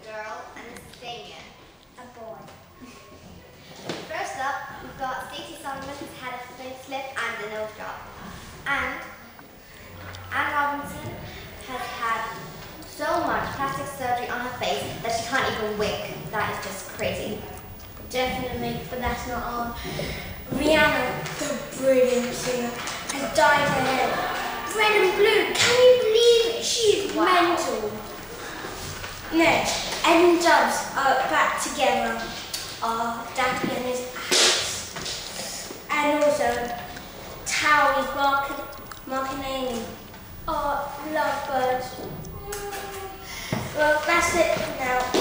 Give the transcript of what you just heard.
a girl, and a Senior, a boy. First up, we've got Stacey who's had a spin slip and a nose job, And Anne Robinson has had so much plastic surgery on her face that she can't even wink. That is just crazy. Definitely, but that's not all. Rihanna, the brilliant singer, has dyed her hair red and blue. Can you believe it? She's wow. mental. Next, N-Dubz are back together. Are Dappy and his axe. And also, Towie's Mark Markinini are lovebirds. Well, that's it for now.